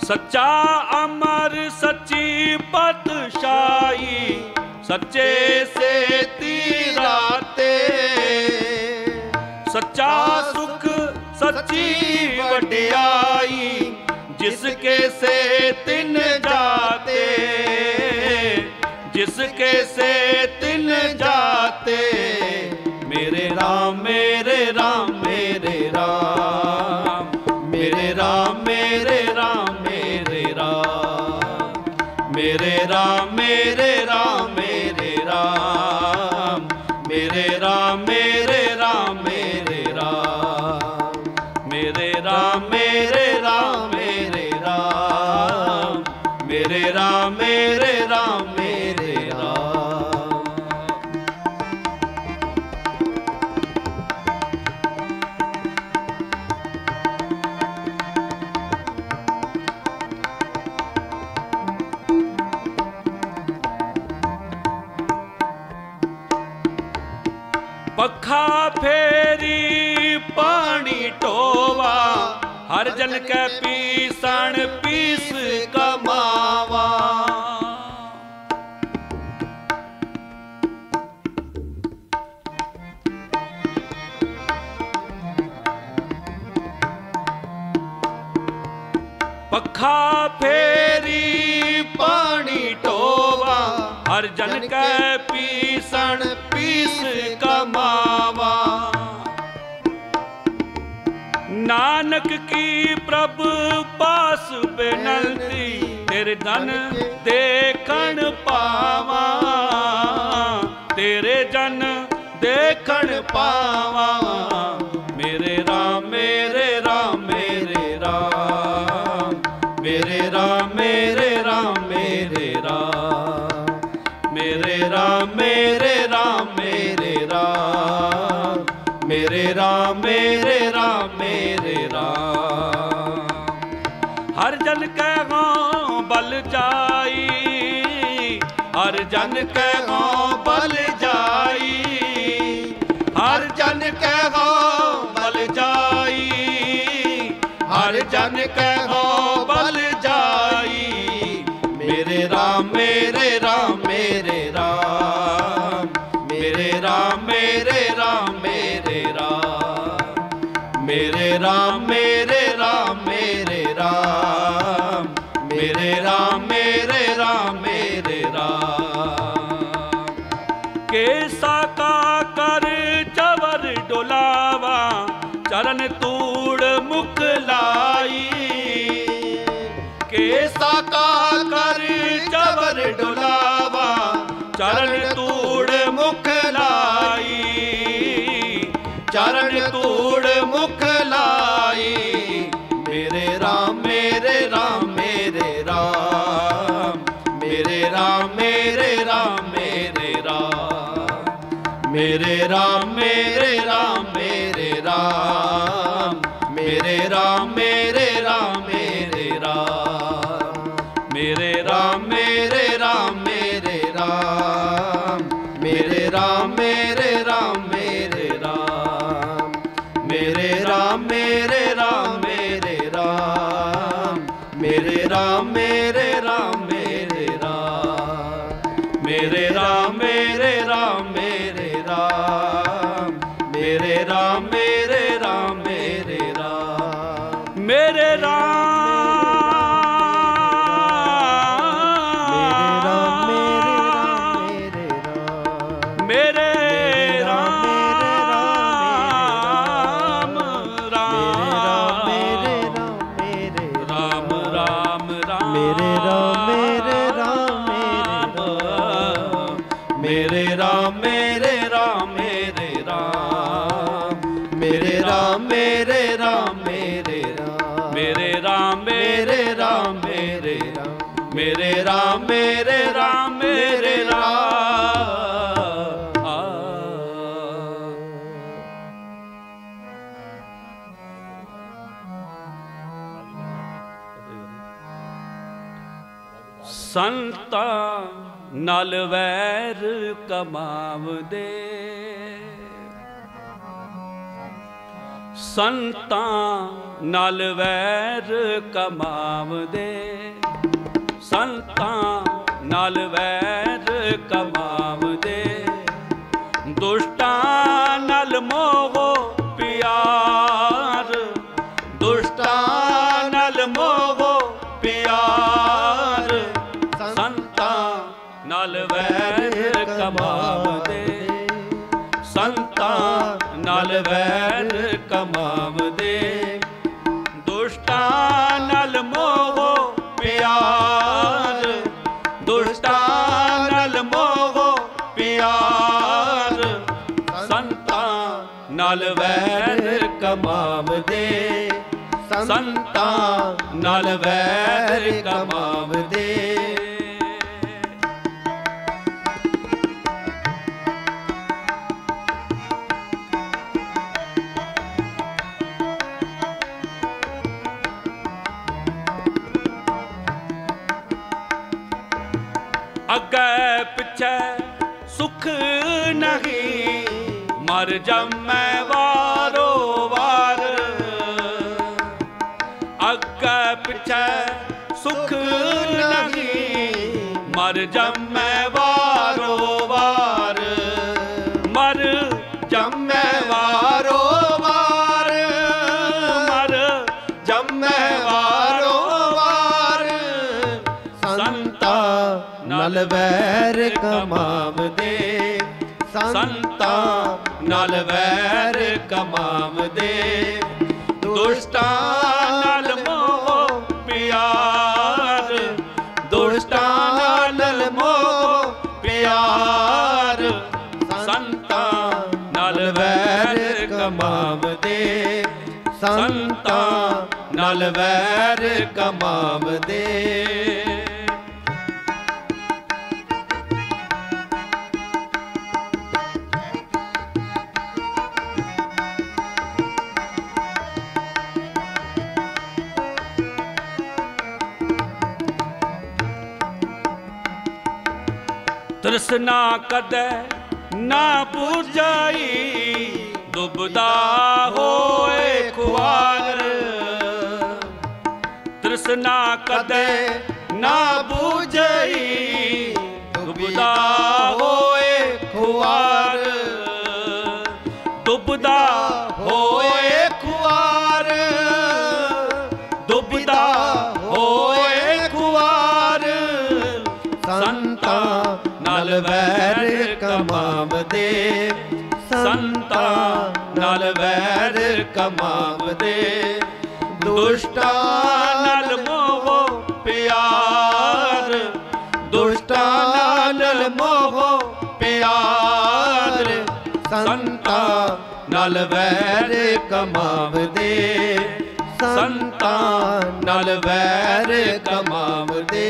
ਸੱਚਾ ਅਮਰ, ਸੱਚੀ ਪਾਤਸ਼ਾਹੀ, ਸੱਚੇ ਸੇ ਤੀਰਾਤੇ ਸੱਚਾ ਸੱਚੀ ਵਡਿਆਈ, ਜਿਸ ਕੇ ਸੇ ਤਿਨ ਜਾਤੇ, ਜਿਸ ਕੇ ਸੇ ਤਿੰਨ ਜਾਤੇ, ਮੇਰੇ ਰਾਮ ਮੇਰੇ ਪੱਖਾ ਫੇਰੀ ਪਾਣੀ ਢੋਵਾ ਹਰ ਜਨ ਕੈ ਪੀਸਣ, ਪੀਸ ਕਮਾਵਾ। ਪੱਖਾ ਫੇਰੀ ਪਾਣੀ ਢੋਵਾ ਹਰ ਜਨ ਕੈ ਪੀਸਣ ਪੀਸ ਕਮਾਵਾ। ਨਾਨਕ ਕੀ ਪ੍ਰਭ ਪਾਸ ਬੇਨੰਤੀ, ਤੇਰੇ ਦਨ ਦੇਖਣ ਪਾਵਾ। ਤੇਰੇ ਜਨ ਦੇਖਣ ਪਾਵਾ। ਮੇਰੇ ਰਾਮ ਮੇਰੇ ਰਾਮ ਮੇਰੇ ਰਾਮ। ਹਰ ਜਨ ਕੈ ਗੋ ਬਲ ਜਾਈ ਹਰ ਜਨ ਕੈ ਗੋ ਬਲ ਜਾਈ। ਹਰ ਜਨ ਕਹਿ re ਨਾਲ ਵੈਰ ਕਮਾਵਦੇ ਸੰਤਾਂ ਨਾਲ ਵੈਰ ਕਮਾਵਦੇ ਸੰਤਾਂ ਨਾਲ ਵੈਰ ਕਮਾ ਨਾਮ ਦੇ ਸੰਤਾਂ ਨਾਲ ਵੈਰ ਕਮਾਵਦੇ। ਜੰਮੈ ਵਾਰੋ ਵਾਰ। ਮਰ ਜੰਮੈ ਵਾਰੋ ਵਾਰ। ਜੰਮੈ ਵਾਰ ਸੰਤਾ ਨਲ ਵੈਰ ਕਮਾਵਦੇ। ਸੰਤਾ ਨਲ ਵੈਰ ਕਮਾਵਦੇ। ਦੁਸ਼ਟਾਂ ਨਾਲ ਵੈਰ ਕਮਾਵਦੇ ਤ੍ਰਿਸ਼ਨਾ ਕਦੈ ਨਾ 부ਝਾਈ ਦੁਬਦਾ ਹੋਏ ਖੁਆਰ ਨਾ ਕਦੇ ਨਾ ਬੁਝਈ। ਦੁਬਦਾ ਹੋਏ ਖੁਆਰ। ਦੁਬਦਾ ਹੋਏ ਖੁਆਰ। ਦੁਬਦਾ ਹੋਏ ਖੁਆਰ। ਸੰਤਾਂ ਨਾਲ ਵੈਰ ਕਮਾਵਦੇ। ਸੰਤਾਂ ਨਾਲ ਵੈਰ ਕਮਾਵਦੇ। ਦੁਸ਼ਟਾਂ ਨਾਲ ਵੈਰ ਕਮਾਵਦੇ ਸੰਤਾਂ ਨਾਲ ਵੈਰ ਕਮਾਵਦੇ।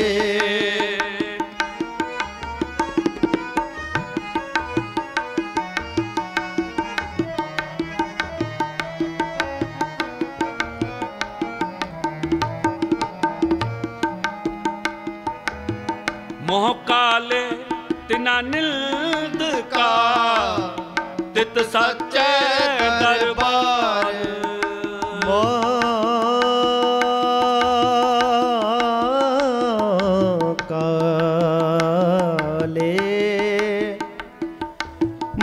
ਮੋਹ ਕਾਲੇ ਤਿਨਾ ਨਿਲਦ ਕਾ ਤਿਤ ਸੱਚੇ ਦਰਬਾਰ। ਕਾਲੇ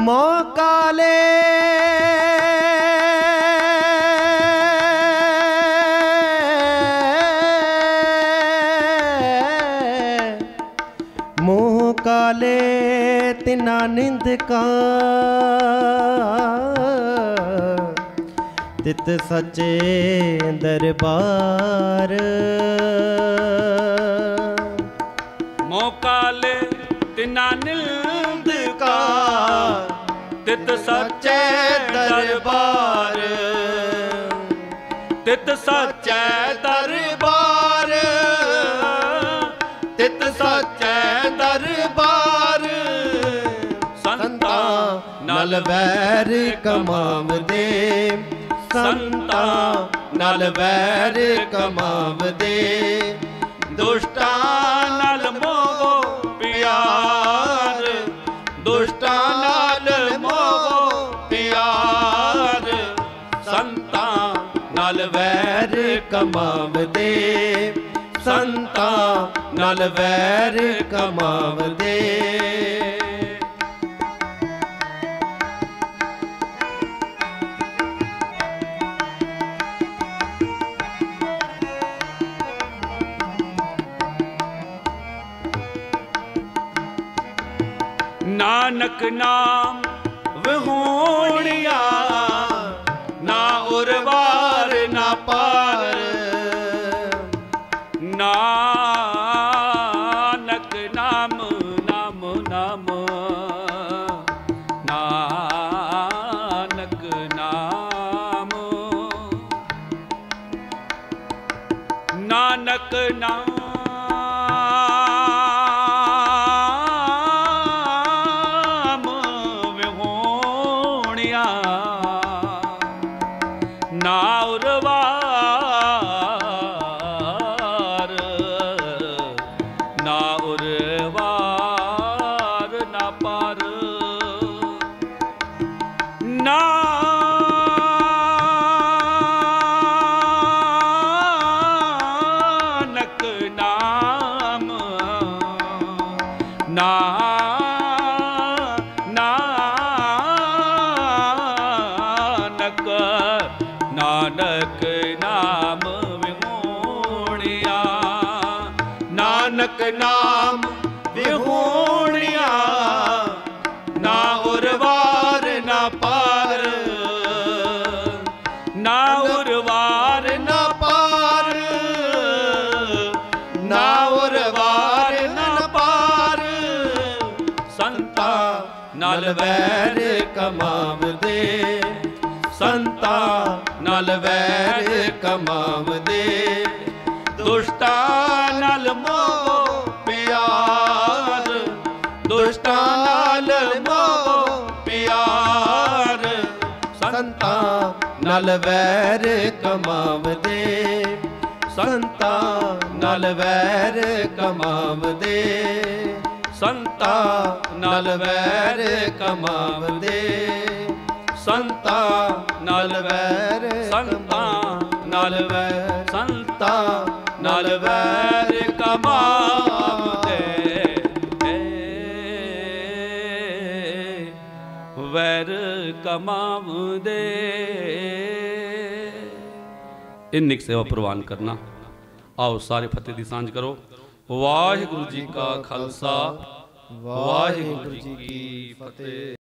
ਮੋ ਕਾਲੇ ਮੋਹ ਕਾਲੇ ਤਿਨਾ ਨਿੰਦਕਾ ਤਿਤ ਸੱਚੇ ਦਰਬਾਰ। ਮੋਕਾਲੇ ਤਿਨਾ ਨਿੰਦ ਕਾ। ਤਿਤ ਸੱਚੇ ਦਰਬਾਰ। ਤਿਤ ਸੱਚੇ ਦਰਬਾਰ। ਤਿਤ ਸੱਚੇ ਦਰਬਾਰ। ਸੰਤਾਂ ਨਾਲ ਵੈਰ ਕਮਾਵਦੇ ਸੰਤਾਂ ਨਾਲ ਵੈਰ ਕਮਾਵਦੇ। ਦੁਸ਼ਟਾਂ ਨਾਲ ਮੋਹ ਪਿਆਰ। ਦੁਸ਼ਟਾਂ ਨਾਲ ਮੋਹ ਪਿਆਰ। ਸੰਤਾਂ ਨਾਲ ਵੈਰ ਕਮਾਵਦੇ। ਸੰਤਾਂ ਨਾਲ ਵੈਰ ਕਮਾਵਦੇ। ਨਾਨਕ ਨਾਮ ਵਿਹੋਣਿਆ, ਨਾ ਉਰਵਾਰ ਨਾ ਪਾਰ। ਨਾਨਕ ਨਾਮ ਨਾਮ ਨਾਮ। ਨਾਨਕ ਨਾਮ। ਨਾਨਕ ਨਾਮ ਨਾਲ ਵੈਰ ਕਮਾਵਦੇ, ਸੰਤਾ ਨਾਲ ਵੈਰ ਕਮਾਵਦੇ, ਸੰਤਾ ਨਾਲ ਵੈਰ ਕਮਾਵਦੇ, ਸੰਤਾ ਨਾਲ ਵੈਰ ਸੰਤਾਂ ਨਾਲ ਵੈਰ, ਸੰਤਾ ਨਾਲ ਵੈਰ ਵੈਰ ਕਮਾਵਦੇ ਵੈਰ ਕਮਾਵਦੇ। ਇੰਨੀ ਕੁ ਸੇਵਾ ਪ੍ਰਵਾਨ ਕਰਨਾ। ਆਓ ਸਾਰੇ ਫਤਿਹ ਦੀ ਸਾਂਝ ਕਰੋ। ਵਾਹਿਗੁਰੂ ਜੀ ਕਾ ਖਾਲਸਾ। ਵਾਹਿਗੁਰੂ ਜੀ ਕੀ ਫਤਿਹ।